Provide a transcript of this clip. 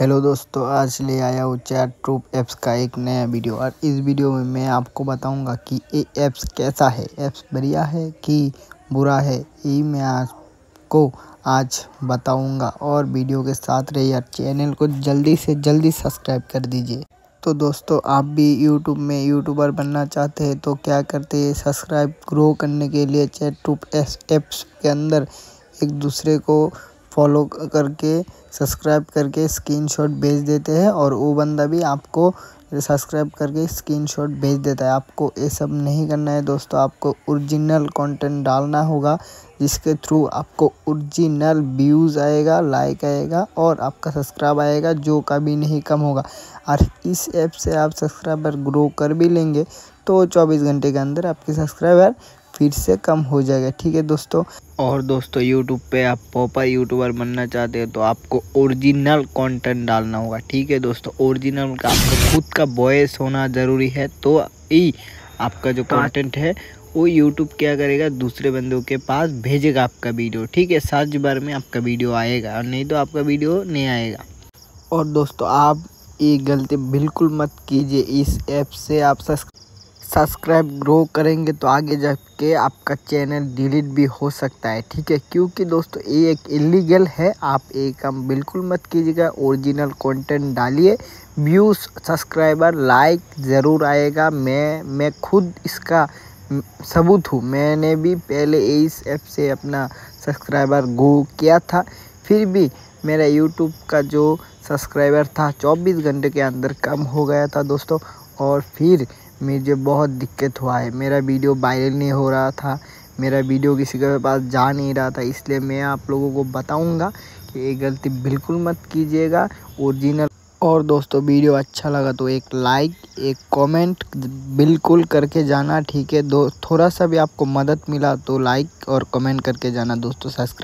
Hello दोस्तों, आज ले आया हूँ चैट ट्रूप ऐप्स का एक नया वीडियो। और इस वीडियो में मैं आपको बताऊँगा कि ये ऐप्स कैसा है। ऐप्स बढ़िया है कि बुरा है, ये मैं आपको आज बताऊँगा। और वीडियो के साथ रहिए चैनल को जल्दी से जल्दी सब्सक्राइब कर दीजिए। तो दोस्तों, आप भी यूट्यूब में यूट्यूबर बनना चाहते हैं तो क्या करते हैं? सब्सक्राइब ग्रो करने के लिए चैट ट्रूप ऐप्स के अंदर एक दूसरे को फॉलो करके, सब्सक्राइब करके स्क्रीनशॉट भेज देते हैं और वो बंदा भी आपको सब्सक्राइब करके स्क्रीनशॉट भेज देता है। आपको ये सब नहीं करना है दोस्तों, आपको ओरिजिनल कंटेंट डालना होगा, जिसके थ्रू आपको ओरिजिनल व्यूज़ आएगा लाइक आएगा और आपका सब्सक्राइब आएगा, जो कभी नहीं कम होगा। और इस ऐप से आप सब्सक्राइबर ग्रो कर भी लेंगे तो 24 घंटे के अंदर आपके सब्सक्राइबर फिर से कम हो जाएगा, ठीक है दोस्तों? और दोस्तों यूट्यूब पे आप पॉपर यूट्यूबर बनना चाहते हैं तो आपको ओरिजिनल कंटेंट डालना होगा, ठीक है दोस्तों? ओरिजिनल का आपका खुद का वॉइस होना ज़रूरी है तो ही आपका जो कंटेंट है, वो यूट्यूब क्या करेगा? दूसरे बंदों के पास भेजेगा आपका वीडियो ठीक है? सर्च बार में आपका वीडियो आएगा, और नहीं तो आपका वीडियो नहीं आएगा। और दोस्तों, आप ये गलती बिल्कुल मत कीजिए, इस ऐप से आप सब्सक्राइब ग्रो करेंगे तो आगे जाके आपका चैनल डिलीट भी हो सकता है, ठीक है? क्योंकि दोस्तों, ये एक इलीगल है, आप ये काम बिल्कुल मत कीजिएगा ओरिजिनल कंटेंट डालिए व्यूज़ सब्सक्राइबर लाइक ज़रूर आएगा। मैं मैं खुद इसका सबूत हूँ, मैंने भी पहले इस ऐप से अपना सब्सक्राइबर गो किया था, फिर भी मेरा यूट्यूब का जो सब्सक्राइबर था 24 घंटे के अंदर कम हो गया था दोस्तों, और फिर मुझे बहुत दिक्कत हुआ है। मेरा वीडियो वायरल नहीं हो रहा था। मेरा वीडियो किसी के पास जा नहीं रहा था। इसलिए मैं आप लोगों को बताऊँगा कि ये गलती बिल्कुल मत कीजिएगा। ओरिजिनल और दोस्तों, वीडियो अच्छा लगा तो एक लाइक एक कमेंट बिल्कुल करके जाना, ठीक है? दो, थोड़ा सा भी आपको मदद मिला तो लाइक और कमेंट करके जाना। दोस्तों सब्सक्राइब